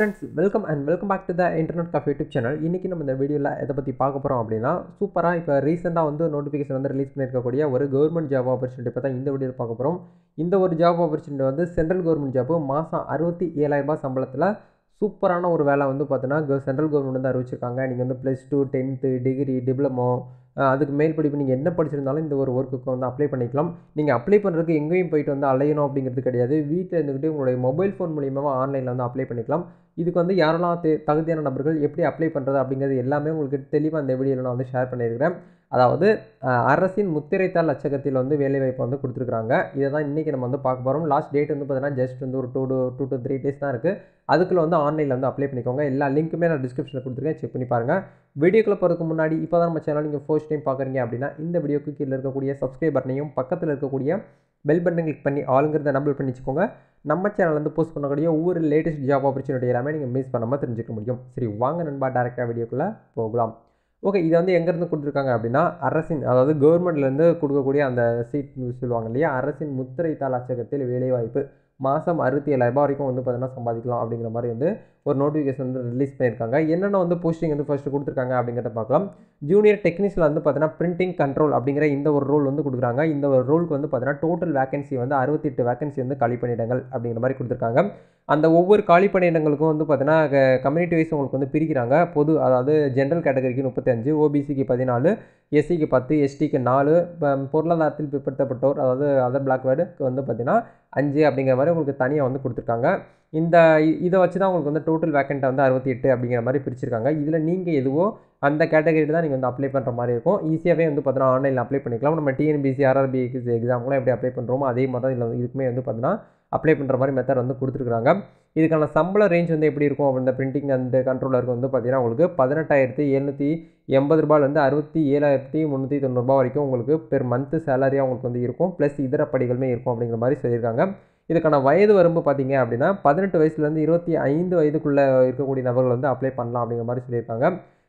Friends welcome and welcome back to the internet coffee YouTube channel இன்றைக்கி நம்ம இந்த வீடியோவில் எதை பற்றி பார்க்க போகிறோம் அப்படின்னா சூப்பராக இப்போ ரீசெண்டாக வந்து நோட்டிஃபிகேஷன் வந்து ரிலீஸ் பண்ணியிருக்கக்கூடிய ஒரு கவர்மெண்ட் ஜாப் ஆப்பர்ச்சுனிட்டி பற்றி இந்த வீடியோவில் பார்க்க போகிறோம் இந்த ஒரு ஜாப் ஆப்பர்ச்சுனிட்டி வந்து சென்ட்ரல் கவர்மெண்ட் ஜாப்பு மாதம் அறுபத்தி ஏழாயிரரூபா சம்பளத்தில் சூப்பரான ஒரு வேலை வந்து பார்த்தீங்கன்னா சென்ட்ரல் கவர்மெண்ட் வந்து அறிவிச்சிருக்காங்க. நீங்கள் வந்து plus two tenth degree diploma அதுக்கு மேல் படிப்பு நீங்கள் என்ன படிச்சிருந்தாலும் இந்த ஒரு ஒர்க்குக்கு வந்து அப்ளை பண்ணிக்கலாம். நீங்கள் அப்ளை பண்ணுறதுக்கு எங்கேயும் போயிட்டு வந்து அலையணும் அப்படிங்கிறது கிடையாது. வீட்டில் இருந்துக்கிட்டு உங்களுடைய மொபைல் ஃபோன் மூலியமாக ஆன்லைனில் வந்து அப்ளை பண்ணிக்கலாம். இதுக்கு வந்து யாரெல்லாம் தகுதியான நபர்கள் எப்படி அப்ளை பண்ணுறது அப்படிங்கிறது எல்லாமே உங்களுக்கு தெளிவாக அந்த வீடியோவில் நான் வந்து ஷேர் பண்ணியிருக்கிறேன். அதாவது அரசின் முத்திரைத்தாள் அச்சகத்தில் வந்து வேலைவாய்ப்பு வந்து கொடுத்துருக்காங்க இதை தான் இன்றைக்கி நம்ம வந்து பார்க்க போகிறோம் லாஸ்ட் டேட் வந்து பார்த்தீங்கன்னா ஜஸ்ட் வந்து ஒரு two two two to three days தான் இருக்குது அதுக்குள்ளே வந்து ஆன்லைனில் வந்து அப்ளை பண்ணிக்கோங்க. எல்லா லிங்க்குமே நான் டிஸ்கிரிப்ஷனில் கொடுத்துருக்கேன். செக் பண்ணி பாருங்கள் வீடியோக்குள்ளே போகிறதுக்கு முன்னாடி இப்போ தான் நம்ம சேனல் நீங்கள் ஃபர்ஸ்ட் டைம் பார்க்குறீங்க அப்படின்னா இந்த வீடியோக்கு கீழே இருக்கக்கூடிய சப்ஸ்கிரைப் பட்டனையும் பக்கத்தில் இருக்கக்கூடிய பெல் பட்டன் கிளிக் பண்ணி ஆளுங்கிறத நம்பர் பண்ணி வச்சுக்கோங்க. நம்ம சேனல் வந்து போஸ்ட் பண்ணக்கூடிய ஒவ்வொரு லேட்டஸ்ட் ஜாப் ஆப்பர்ச்சுனிட்டி எல்லாமே நீங்கள் மிஸ் பண்ணாமல் தெரிஞ்சுக்க முடியும். சரி வாங்க நண்பா டேரெக்டாக வீடியோக்குள்ளே போகலாம். ஓகே இதை வந்து எங்கேருந்து கொடுத்துருக்காங்க அப்படின்னா அரசின் அதாவது கவர்மெண்ட்லேருந்து கொடுக்கக்கூடிய அந்த சீட் சொல்லுவாங்க இல்லையா அரசின் முத்திரைத்தாள் அச்சகத்தில் வேலைவாய்ப்பு மாதம் அறுபத்தி ஏழாயிரரூபா வரைக்கும் வந்து பார்த்திங்கன்னா சம்பாதிக்கலாம் அப்படிங்கிற மாதிரி வந்து ஒரு நோட்டிஃபிகேஷன் வந்து ரிலீஸ் பண்ணியிருக்காங்க. என்னென்ன வந்து போஸ்டிங் வந்து ஃபஸ்ட்டு கொடுத்துருக்காங்க அப்படிங்கிறத பார்க்கலாம். ஜூனியர் டெக்னீஷியல் வந்து பார்த்தீங்கன்னா பிரிண்டிங் கண்ட்ரோல் அப்படிங்கிற இந்த ஒரு ரோல் வந்து கொடுக்குறாங்க. இந்த ஒரு ரோலுக்கு வந்து பார்த்தீங்கன்னா டோட்டல் வேகன்சி வந்து அறுபத்தெட்டு வேகன்சி வந்து காலி பணியிடங்கள் அப்படிங்கிற மாதிரி கொடுத்துருக்காங்க. அந்த ஒவ்வொரு காலி பணியிடங்களுக்கும் வந்து பார்த்தீங்கன்னா கம்யூனிட்டி வைஸ் உங்களுக்கு வந்து பிரிக்கிறாங்க. பொது அதாவது ஜென்ரல் கேட்டகரிக்கு முப்பத்தஞ்சு ஓபிசிக்கு பதினாலு எஸ்சிக்கு பத்து எஸ்டிக்கு நாலு பொருளாதாரத்தில் பிற்படுத்தப்பட்டோர் அதாவது அதர் பிளாக் வேர்டுக்கு வந்து பார்த்தீங்கன்னா அஞ்சு அப்படிங்கிற மாதிரி உங்களுக்கு தனியாக வந்து கொடுத்துருக்காங்க. இந்த இதை வச்சு தான் உங்களுக்கு வந்து டோட்டல் வேக்கண்ட்டை வந்து அறுபத்தி எட்டு அப்படிங்கிற மாதிரி பிரிச்சிருக்காங்க. இதில் நீங்கள் எதுவோ அந்த கேட்டகரி தான் நீங்கள் வந்து அப்ளை பண்ணுற மாதிரி இருக்கும். ஈஸியாகவே வந்து பார்த்தீங்கன்னா ஆன்லைனில் அப்ளை பண்ணிக்கலாம். நம்ம டிஎன்பிசி ஆர்ஆர்பி எக்ஸாம்லாம் எப்படி அப்ளை பண்ணுறோமோ அதே மாதிரி தான் இதில் இதுக்குமே வந்து பார்த்தீங்கன்னா அப்ளை பண்ணுற மாதிரி மெத்தட் வந்து கொடுத்துருக்காங்க இதுக்கான சம்பள ரேஞ்ச் வந்து எப்படி இருக்கும் அப்படின்ற பிரிண்டிங் அந்த கண்ட்ரோலருக்கு வந்து பார்த்திங்கன்னா உங்களுக்கு பதினெட்டாயிரத்தி எழுநூற்றி எண்பது ரூபாயிலேருந்து அறுபத்தி ஏழாயிரத்தி முந்நூற்றி தொண்ணூறுபா வரைக்கும் உங்களுக்கு பெர் மந்த்து சேலரியாக உங்களுக்கு வந்து இருக்கும். ப்ளஸ் இதர படிகளுமே இருக்கும் அப்படிங்கிற மாதிரி சொல்லியிருக்காங்க. இதுக்கான வயது வரம்பு பார்த்தீங்க அப்படின்னா பதினெட்டு வயசுலேருந்து இருபத்தி ஐந்து வயதுக்குள்ளே இருக்கக்கூடிய நபர்கள் வந்து அப்ளை பண்ணலாம் அப்படிங்கிற மாதிரி சொல்லியிருக்காங்க.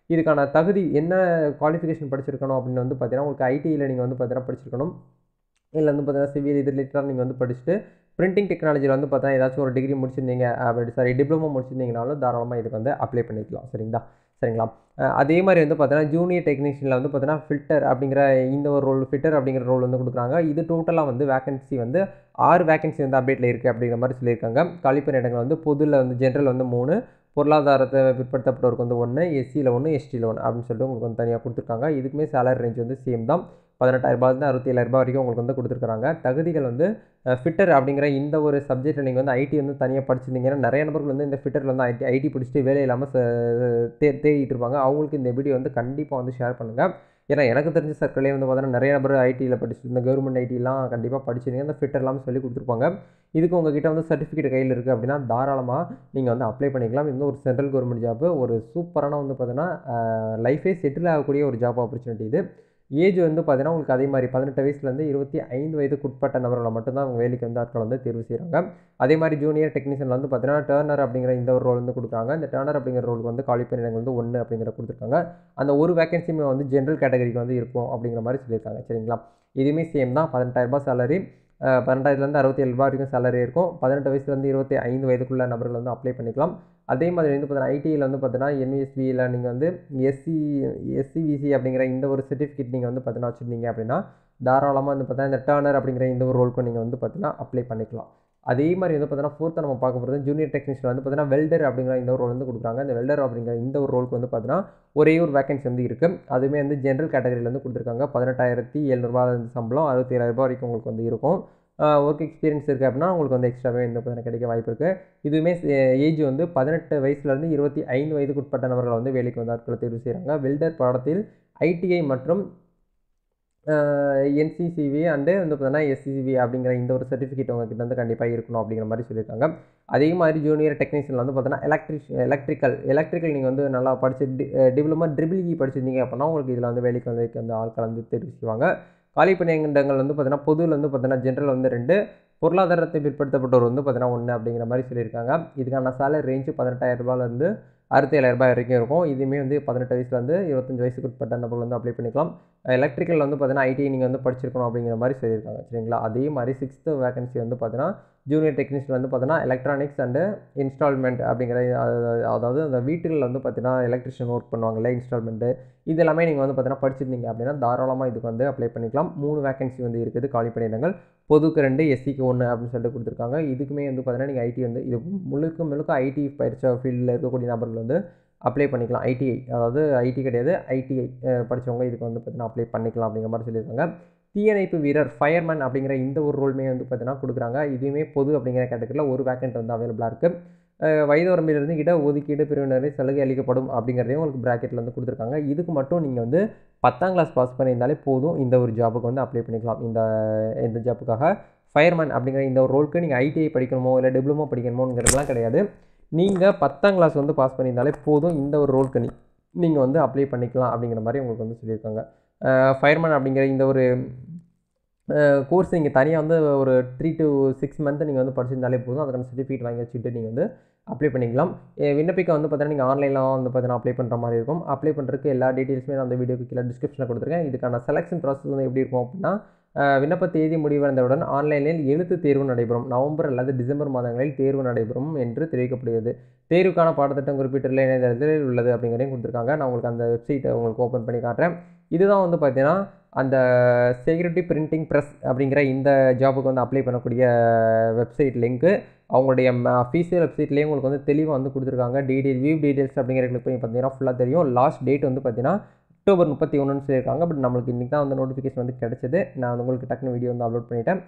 இதுக்கான தகுதி என்ன குவாலிஃபிகேஷன் படிச்சிருக்கணும் அப்படின்னு வந்து பார்த்தீங்கன்னா உங்களுக்கு ஐடியில் நீங்கள் வந்து பார்த்தீங்கன்னா படிச்சிருக்கணும். இல்லை வந்து பார்த்தீங்கன்னா சிவில் இது ரிலேட்டடாக நீங்கள் வந்து படிச்சுட்டு பிரிண்டிங் டெக்னாலஜியில் வந்து பார்த்தீங்கன்னா ஏதாச்சும் ஒரு டிகிரி முடிச்சிருந்தீங்க அப்படி சாரி டிப்ளமோ முடிச்சிருந்தீங்கனாலும் தாராளமாக இதுக்கு வந்து அப்ளை பண்ணிக்கலாம். சரிங்களா? சரிங்களா? அதே மாதிரி வந்து பார்த்தீங்கன்னா ஜூனியர் டெக்னீஷியனில் வந்து பார்த்தீங்கன்னா ஃபில்டர் அப்படிங்கிற இந்த ஒரு ரோல் ஃபில்டர் அப்படிங்கிற ரோல் வந்து கொடுக்குறாங்க. இது டோட்டலாக வந்து வேகன்சி வந்து ஆறு வேகன்சி வந்து அப்டேட்டில் இருக்குது அப்படிங்கிற மாதிரி சொல்லியிருக்காங்க. காலிப்பணி இடங்கள் வந்து பொதுவில் வந்து ஜென்ரல் வந்து மூணு பொருளாதாரத்தை பிற்படுத்தப்பட்டவருக்கு வந்து ஒன்று எஸ்சியில் ஒன்று எஸ்டியில் ஒன்று அப்படின்னு சொல்லிட்டு உங்களுக்கு வந்து தனியாக கொடுத்துருக்காங்க. இதுக்குமே சேலரி ரேஞ்ச் வந்து சேம் தான். பதினெட்டாயிரரூபாலேருந்து அறுபத்தி ஏழாயிரரூபா வரைக்கும் உங்களுக்கு வந்து கொடுத்துருக்காங்க தகுதிகள் வந்து ஃபிட்டர் அப்படிங்கிற இந்த ஒரு சப்ஜெக்ட்டில் நீங்கள் வந்து ஐடி வந்து தனியாக படிச்சிருந்தீங்கன்னா நிறைய நபர்கள் வந்து இந்த ஃபிட்டரில் வந்து ஐடி ஐடி பிடிச்சிட்டு வேலை இல்லாமல் தே தேடிட்டு இருப்பாங்க. அவங்களுக்கு இந்த வீடியோ வந்து கண்டிப்பாக வந்து ஷேர் பண்ணுங்கள் ஏன்னா எனக்கு தெரிஞ்ச சர்க்கிளே வந்து பார்த்தீங்கன்னா நிறைய நபர் ஐடியில் படிச்சிருந்த இந்த கவர்மெண்ட் ஐடிலாம் கண்டிப்பாக படிச்சிருந்தீங்க இந்த ஃபிட்டர் எல்லாமே சொல்லி கொடுத்துருப்பாங்க. இதுக்கு உங்ககிட்ட வந்து சர்டிஃபிகேட் கையில் இருக்குது அப்படின்னா தாராளமாக நீங்கள் வந்து அப்ளை பண்ணிக்கலாம். இந்த ஒரு சென்ட்ரல் கவர்மெண்ட் ஜாப்பு ஒரு சூப்பரான வந்து பார்த்தீங்கன்னா லைஃபே செட்டில் ஆகக்கூடிய ஒரு ஜாப் ஆப்பர்ச்சுனிட்டி இது. ஏஜ் வந்து பார்த்தீங்கன்னா உங்களுக்கு அதே மாதிரி பதினெட்டு வயசுலேருந்து இருபத்தி ஐந்து வயதுக்கு உட்பட்ட நபர்களை மட்டும்தான் அவங்க வேலைக்கு வந்து ஆட்கள் வந்து தேர்வு செய்கிறாங்க அதே மாதிரி ஜூனியர் டெக்னீஷியன் வந்து பார்த்தீங்கன்னா டேர்னர் அப்படிங்கிற இந்த ஒரு ரோல் வந்து கொடுக்குறாங்க. இந்த டேர்னர் அப்படிங்கிற ரோலுக்கு வந்து காலி பணியிடங்கள் வந்து ஒன்று அப்படிங்கிற கொடுத்துருக்காங்க. அந்த ஒரு வேகன்சியுமே வந்து ஜென்ரல் கேட்டகரிக்கு வந்து இருக்கும் அப்படிங்கிற மாதிரி சொல்லியிருக்காங்க. சரிங்களா? இதுவுமே சேம் தான். பதினெட்டாயிரரூபா சேலரி பன்னெண்டாயிரத்துலேருந்து அறுபத்தி ஏழு ரூபா வரைக்கும் சேலரி இருக்கும். பதினெட்டு வயசுலேருந்து இருபத்தி ஐந்து வயதுக்குள்ள நபர்கள் வந்து அப்ளை பண்ணிக்கலாம். அதே மாதிரி வந்து பார்த்தீங்கன்னா ஐடியில் வந்து பார்த்தீங்கன்னா என்விஎஸ்பியில் நீங்கள் வந்து எஸ்சி எஸ்சிவிசி அப்படிங்கிற இந்த ஒரு சர்டிஃபிகேட் நீங்கள் வந்து பார்த்தீங்கன்னா வச்சுருந்தீங்க அப்படின்னா தாராளமாக வந்து பார்த்தீங்கன்னா இந்த டேர்னர் அப்படிங்கிற இந்த ஒரு ரோலுக்கும் நீங்கள் வந்து பார்த்தீங்கன்னா அப்ளை பண்ணிக்கலாம். அதே மாதிரி வந்து பார்த்தீங்கன்னா ஃபோர்த்தாக நம்ம பார்க்க போகிறது ஜூனியர் டெக்னீஷியன் வந்து பார்த்தீங்கன்னா வெல்டர் அப்படிங்கிற இந்த ஒரு ரோல் வந்து கொடுக்குறாங்க. இந்த வெல்டர் அப்படிங்கிற இந்த ஒரு ரோலுக்கு வந்து பார்த்தீங்கன்னா ஒரே ஒரு வேகன்சி வந்து இருக்குது அதுவுமே வந்து ஜென்ரல் கேட்டகரியில் வந்து கொடுத்துருக்காங்க. பதினெட்டாயிரத்தி எழுநூறுபா சம்பளம் அறுபத்தி ஏழாயிரரூபா வரைக்கும் உங்களுக்கு வந்து இருக்கும். ஒர்க் எக்ஸ்பீரியன்ஸ் இருக்குது அப்படின்னா உங்களுக்கு வந்து எக்ஸ்ட்ராவே இந்த பார்த்தீங்கன்னா கிடைக்க வாய்ப்பு இருக்குது இதுவுமே ஏஜ் வந்து பதினெட்டு வயசுலேருந்து இருபத்தி ஐந்து வயதுக்குட்பட்ட நபர்களை வந்து வேலைக்கு வந்து ஆட்களை தேர்வு செய்கிறாங்க வெல்டர் பாடத்தில் ஐடிஐ மற்றும் என்சிசிவி அண்டு வந்து பார்த்தீங்கன்னா எஸ்சிசிவி அப்படிங்கிற இந்த ஒரு சர்டிஃபிகேட் உங்ககிட்ட வந்து கண்டிப்பாக இருக்கணும் அப்படிங்கிற மாதிரி சொல்லியிருக்காங்க. அதே மாதிரி ஜூனியர் டெக்னீஷியனில் வந்து பார்த்தீங்கன்னா எலக்ட்ரிஷ் எலக்ட்ரிக்கல் எலக்ட்ரிக்கல் நீங்கள் வந்து நல்லா படிச்சு டிப்ளமா ட்ரிபிள் இ படிச்சிருந்தீங்க அப்படின்னா உங்களுக்கு இதில் வந்து வேலைக்கு வந்து அந்த ஆட்கள் வந்து தெரிவு செய்வாங்க. காலி பணியிடங்கள் வந்து பார்த்தீங்கன்னா பொதுவில் வந்து பார்த்தீங்கன்னா ஜென்ரல் வந்து ரெண்டு பொருளாதாரத்தை பிற்படுத்தப்பட்டவர் வந்து பார்த்தீங்கன்னா ஒன்று அப்படிங்கிற மாதிரி சொல்லியிருக்காங்க. இதுக்கான சேலரி ரேஞ்சு பதினெட்டாயிரம் ரூபாயிலேருந்து அறுபத்தி ஏழாயிரம் ரூபாய் வரைக்கும் இருக்கும். இதுவுமே வந்து பதினெட்டு வயசுலேருந்து இருபத்தஞ்சு வயசுக்கு உட்பட்ட நபர்கள் வந்து அப்ளை பண்ணிக்கலாம். எலக்ட்ரிக்கல் வந்து பார்த்தீங்கன்னா ஐடி நீங்கள் வந்து படிச்சிருக்கணும் அப்படிங்கிற மாதிரி சொல்லியிருக்காங்க. சரிங்களா? அதே மாதிரி சிக்ஸ்த்து வேகன்சி வந்து பார்த்தீங்கன்னா ஜூனியர் டெக்னீஷியன் வந்து பார்த்தீங்கன்னா எலக்ட்ரானிக்ஸ் அண்டு இன்ஸ்டால்மெண்ட் அப்படிங்கிற அதாவது- அதாவது அந்த வீட்டில் வந்து பார்த்தீங்கன்னா எலக்ட்ரிஷியன் ஒர்க் பண்ணுவாங்கல்ல இன்ஸ்டால்மெண்ட்டு இது எல்லாமே நீங்கள் வந்து பார்த்தீங்கன்னா படிச்சிருந்தீங்க அப்படின்னா தாராளமாக இதுக்கு வந்து அப்ளை பண்ணிக்கலாம். மூணு வேகன்சி வந்து இருக்குது காலி பணியிடங்கள் பொதுக்கு ரெண்டு எஸ்சிக்கு ஒன்று அப்படின்னு சொல்லிட்டு கொடுத்துருக்காங்க. இதுக்குமே வந்து பார்த்தீங்கன்னா நீங்கள் ஐடி வந்து இது முழுக்க முழுக்க ஐடி பயிற்ச ஃபீல்டில் இருக்கக்கூடிய நபர்கள் வந்து அப்ளை பண்ணிக்கலாம். ஐடிஐ அதாவது ஐடி கிடையாது ஐடிஐ படித்தவங்க இதுக்கு வந்து பார்த்தீங்கன்னா அப்ளை பண்ணிக்கலாம் அப்படிங்கிற மாதிரி சொல்லியிருக்காங்க. தீயணைப்பு வீரர் ஃபயர்மேன் அப்படிங்கிற இந்த ஒரு ரோலுமே வந்து பார்த்தீங்கன்னா கொடுக்குறாங்க. இதுவுமே பொது அப்படிங்கிற கேட்டகரியில் ஒரு வேக்கண்ட் வந்து அவைலபிளாக இருக்குது வயது வரம்பிலிருந்து இட ஒதுக்கீடு பிரிவினரை சலுகை அளிக்கப்படும் அப்படிங்கிறதையும் உங்களுக்கு ப்ராக்கெட்டில் வந்து கொடுத்துருக்காங்க. இதுக்கு மட்டும் நீங்கள் வந்து பத்தாம் கிளாஸ் பாஸ் பண்ணியிருந்தாலே போதும். இந்த ஒரு ஜாபுக்கு வந்து அப்ளை பண்ணிக்கலாம். இந்த இந்த ஜாப்புக்காக ஃபயர்மேன் அப்படிங்கிற இந்த ஒரு ரோலுக்கு நீங்கள் ஐடிஐ படிக்கணுமோ இல்லை டிப்ளமோ படிக்கணுமோங்கிறதுலாம் கிடையாது. நீங்கள் பத்தாம் கிளாஸ் வந்து பாஸ் பண்ணியிருந்தாலே போதும். இந்த ஒரு ரோலுக்கு நீங்கள் வந்து அப்ளை பண்ணிக்கலாம் அப்படிங்கிற மாதிரி உங்களுக்கு வந்து சொல்லியிருக்காங்க. ஃபயர்மேன் அப்படிங்கிற இந்த ஒரு கோர்ஸ் நீங்கள் தனியாக வந்து ஒரு த்ரீ டு சிக்ஸ் மந்த்து நீங்கள் வந்து படிச்சிருந்தாலே போதும். அதுக்கான சர்டிஃபிகேட் வாங்கி வச்சுட்டு நீங்கள் வந்து அப்ளை பண்ணிக்கலாம். விண்ணப்பிக்க வந்து பார்த்தீங்கன்னா நீங்கள் ஆன்லைனில் வந்து பார்த்தீங்கன்னா அப்ளை பண்ணுற மாதிரி இருக்கும். அப்ளை பண்ணுறதுக்கு எல்லா டீட்டெயில்ஸுமே நான் அந்த வீடியோக்கு கீழே டிஸ்கிரிப்ஷனில் கொடுத்துருக்கேன். இதுக்கான செலெக்ஷன் ப்ராசஸ் வந்து எப்படி இருக்கும் அப்படின்னா விண்ணப்ப தேதி முடிவடைந்தவுடன் ஆன்லைனில் எழுத்து தேர்வு நடைபெறும். நவம்பர் அல்லது டிசம்பர் மாதங்களில் தேர்வு நடைபெறும் என்று தெரிவிக்கப்படுகிறது. தேர்வுக்கான பாடத்திட்டம் குறிப்பிட்டுள்ள இணையதளத்தில் உள்ளது அப்படிங்கிறதையும் கொடுத்துருக்காங்க. நான் உங்களுக்கு அந்த வெப்சைட்டை உங்களுக்கு ஓப்பன் பண்ணி காட்டுறேன். இதுதான் வந்து பார்த்தீங்கன்னா அந்த செக்யூரிட்டி பிரிண்டிங் ப்ரெஸ் அப்படிங்கிற இந்த ஜாபுக்கு வந்து அப்ளை பண்ணக்கூடிய வெப்சைட் லிங்க்கு அவங்களுடைய அஃபீஷியல் வெப்சைட்லேயே உங்களுக்கு வந்து தெளிவாக வந்து கொடுத்துருக்காங்க. டீடெயில் வியூ டீடெயில்ஸ் அப்படிங்கிற கிளிக் பண்ணி பார்த்தீங்கன்னா ஃபுல்லாக தெரியும். லாஸ்ட் டேட் வந்து பார்த்தீங்கன்னா அக்டோபர் முப்பத்தி ஒன்றுன்னு சொல்லியிருக்காங்க. பட் நம்மளுக்கு இன்றைக்கி தான் வந்து நோட்டிஃபிகேஷன் வந்து கிடச்சிது. நான் வந்து உங்களுக்கு டக்குனு வீடியோ வந்து அப்லோட் பண்ணிட்டேன்.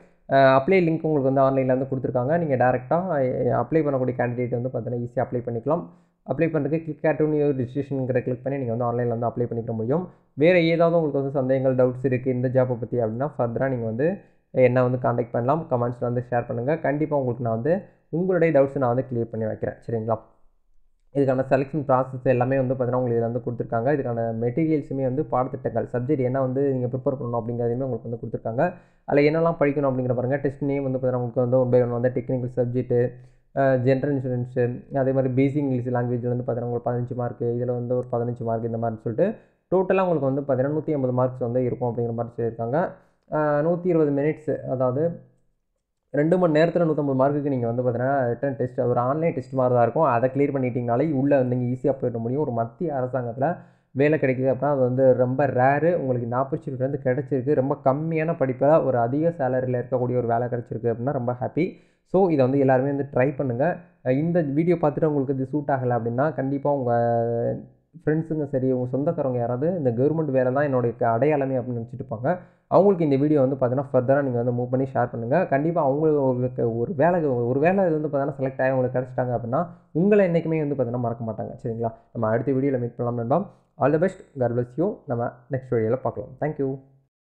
அப்ளை லிங்க் உங்களுக்கு வந்து ஆன்லைனில் வந்து கொடுத்துருக்காங்க. நீங்கள் டேரெக்டாக அப்ளை பண்ணக்கூடிய கேண்டிடேட் வந்து பார்த்தீங்கன்னா ஈஸியாக அப்ளை பண்ணிக்கலாம். அப்ளை பண்ணுறதுக்கு கிளிக் ஆட் நியூ ரிஜிஸ்ட்ரேஷனுங்கிற கிளிக் பண்ணி நீங்கள் வந்து ஆன்லைனில் வந்து அப்ளை பண்ணிக்க முடியும். வேறு ஏதாவது உங்களுக்கு வந்து சந்தேகங்கள் டவுட்ஸ் இருக்குது இந்த ஜாப்பை பற்றி அப்படின்னா ஃபர்தராக நீங்கள் வந்து என்ன வந்து காண்டாக்ட் பண்ணலாம் கமெண்ட்ஸில் வந்து ஷேர் பண்ணுங்கள் கண்டிப்பாக உங்களுக்கு நான் வந்து உங்களுடைய டவுட்ஸை நான் வந்து கிளியர் பண்ணி வைக்கிறேன். சரிங்களா? இதுக்கான செலெக்ஷன் ப்ராசஸ் எல்லாமே வந்து பார்த்தீங்கன்னா உங்களுக்கு இதில் வந்து கொடுத்துருக்காங்க. இதுக்கான மெட்டீரியல்ஸுமே வந்து பாடத்திட்டங்கள் சப்ஜெக்ட் என்ன வந்து நீங்கள் ப்ரிப்பேர் பண்ணணும் அப்படிங்கிறதையுமே உங்களுக்கு வந்து கொடுத்துருக்காங்க. அதில் என்னெல்லாம் படிக்கணும் அப்படிங்கிற பாருங்கள் டெஸ்ட் நேம் வந்து பார்த்தீங்கன்னா உங்களுக்கு வந்து ஒன் பை ஒன் வந்து டெக்னிக்கல் சப்ஜெக்ட்டு ஜென்ரல் இன்சூரன்ஸு அதே மாதிரி பேசிக் இங்கிலீஷ் லாங்குவேஜில் வந்து பார்த்தீங்கன்னா உங்களுக்கு பதினஞ்சு மார்க்கு இதில் வந்து ஒரு பதினஞ்சு மார்க் இந்த மாதிரி சொல்லிட்டு டோட்டலாக உங்களுக்கு வந்து பார்த்தீங்கன்னா நூற்றி ஐம்பது மார்க்ஸ் வந்து இருக்கும் அப்படிங்கிற மாதிரி சொல்லியிருக்காங்க. நூற்றி இருபது மினிட்ஸ் அதாவது ரெண்டு மணி நேரத்தில் நூற்றம்பது மார்க்குக்கு நீங்கள் வந்து பார்த்தீங்கன்னா ரிட்டன் டெஸ்ட் ஒரு ஆன்லைன் டெஸ்ட் மாதிரி தான் இருக்கும். அதை கிளியர் பண்ணிட்டீங்கனாலே உள்ளே நீங்கள் ஈஸியாக போயிட முடியும். ஒரு மத்திய அரசாங்கத்தில் வேலை கிடைக்குது அப்படின்னா அது வந்து ரொம்ப ரேரு உங்களுக்கு இந்த ஆப்பர்ச்சுனிட்டி வந்து கிடச்சிருக்கு. ரொம்ப கம்மியான படிப்பில் ஒரு அதிக சேலரியில் இருக்கக்கூடிய ஒரு வேலை கிடச்சிருக்கு அப்படின்னா ரொம்ப ஹாப்பி ஸோ இதை வந்து எல்லாருமே வந்து ட்ரை பண்ணுங்கள் இந்த வீடியோ பார்த்துட்டு உங்களுக்கு இது சூட் ஆகலை அப்படின்னா கண்டிப்பாக உங்கள் ஃப்ரெண்ட்ஸுங்க சரி உங்கள் சொந்தக்காரவங்க யாராவது இந்த கவர்மெண்ட் வேலை தான் என்னுடைய அடையாளமே அப்படின்னு நினச்சிட்டு அவங்களுக்கு இந்த வீடியோ வந்து பார்த்தீங்கன்னா ஃபர்தராக நீங்கள் வந்து மூவ் பண்ணி ஷேர் பண்ணுங்கள் கண்டிப்பாக அவங்களுக்கு உங்களுக்கு ஒரு வேலை ஒரு வேலை இது வந்து பார்த்தீங்கன்னா செலக்ட் ஆகி அவங்களுக்கு கிடச்சிட்டாங்க அப்படின்னா உங்களை என்றைக்குமே வந்து பார்த்தீங்கன்னா மறக்க மாட்டாங்க. சரிங்களா? நம்ம அடுத்த வீடியோவில் மீட் பண்ணலாம் நண்பா. All the best got you நம்ம நெக்ஸ்ட் வீடியோவில் பார்க்கலாம். Thank you